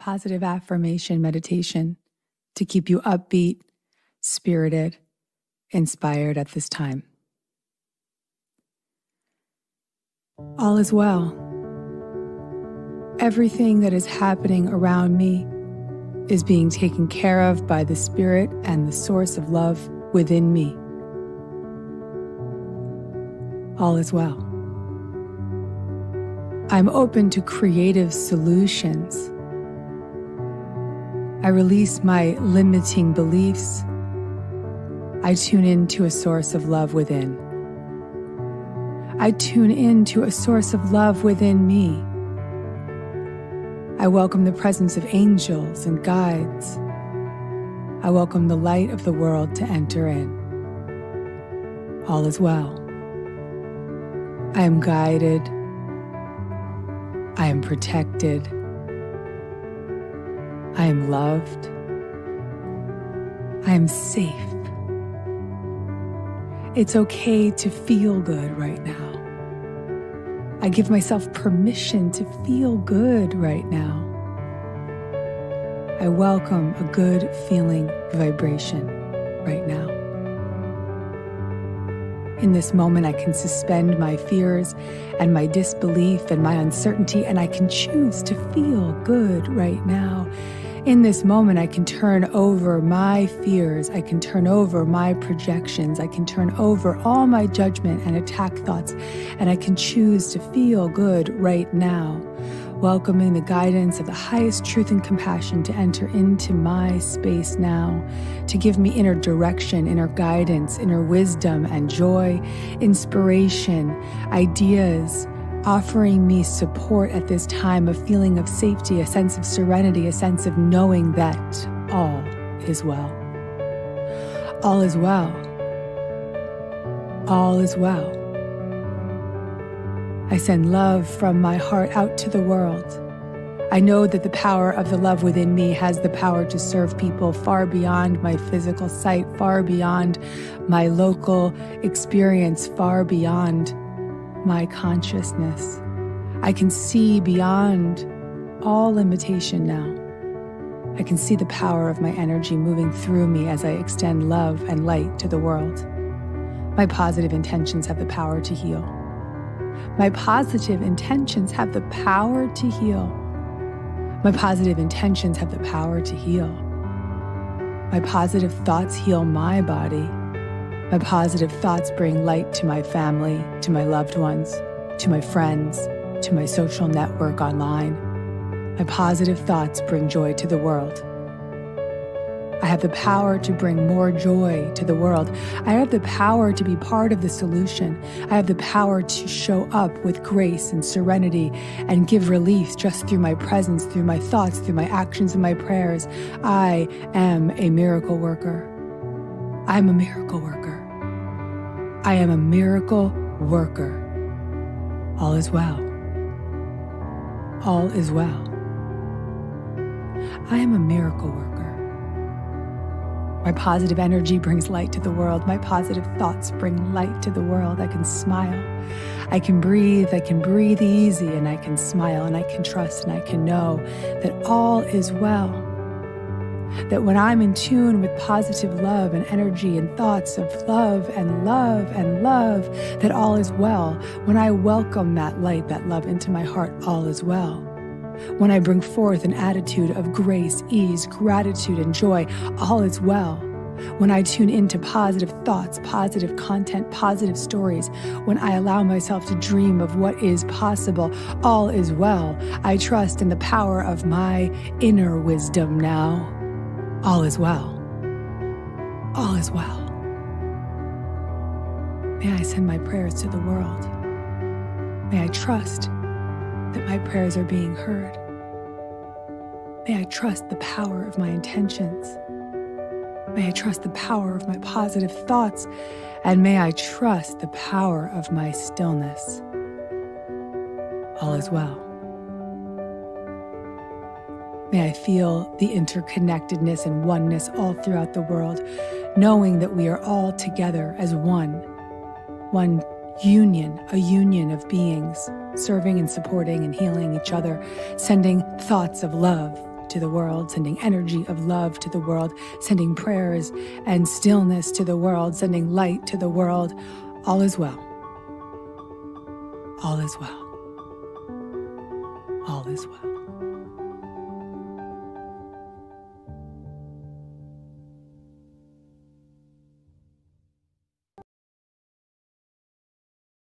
positive affirmation meditation to keep you upbeat, spirited, inspired at this time. All is well. Everything that is happening around me is being taken care of by the Spirit and the source of love within me. All is well. I'm open to creative solutions. I release my limiting beliefs. I tune in to a source of love within. I tune in to a source of love within me. I welcome the presence of angels and guides. I welcome the light of the world to enter in. All is well. I am guided. I am protected. I am loved. I am safe. It's okay to feel good right now. I give myself permission to feel good right now. I welcome a good feeling vibration right now. In this moment, I can suspend my fears and my disbelief and my uncertainty, and I can choose to feel good right now. In this moment, I can turn over my fears. I can turn over my projections. I can turn over all my judgment and attack thoughts, and I can choose to feel good right now welcoming the guidance of the highest truth and compassion to enter into my space now, to give me inner direction, inner guidance, inner wisdom and joy, inspiration, ideas, offering me support at this time, a feeling of safety, a sense of serenity, a sense of knowing that all is well. All is well. All is well. I send love from my heart out to the world. I know that the power of the love within me has the power to serve people far beyond my physical sight, far beyond my local experience, far beyond my consciousness. I can see beyond all limitation now. I can see the power of my energy moving through me as I extend love and light to the world. My positive intentions have the power to heal. My positive intentions have the power to heal. My positive intentions have the power to heal. My positive thoughts heal my body. My positive thoughts bring light to my family, to my loved ones, to my friends, to my social network online. My positive thoughts bring joy to the world. I have the power to bring more joy to the world. I have the power to be part of the solution. I have the power to show up with grace and serenity and give relief just through my presence, through my thoughts, through my actions and my prayers. I am a miracle worker. I'm a miracle worker. I am a miracle worker. All is well. All is well. I am a miracle worker. My positive energy brings light to the world. My positive thoughts bring light to the world. I can smile. I can breathe. I can breathe easy and I can smile and I can trust and I can know that all is well. That when I'm in tune with positive love and energy and thoughts of love and love and love, that all is well. When I welcome that light, that love into my heart, all is well when I bring forth an attitude of grace, ease, gratitude, and joy, all is well. When I tune into positive thoughts, positive content, positive stories, when I allow myself to dream of what is possible, all is well. I trust in the power of my inner wisdom now. All is well. All is well. May I send my prayers to the world. May I trust that my prayers are being heard. May I trust the power of my intentions. May I trust the power of my positive thoughts. And may I trust the power of my stillness. All is well. May I feel the interconnectedness and oneness all throughout the world, knowing that we are all together as one, one union, a union of beings, serving and supporting and healing each other, sending thoughts of love to the world, sending energy of love to the world, sending prayers and stillness to the world, sending light to the world. All is well. All is well. All is well.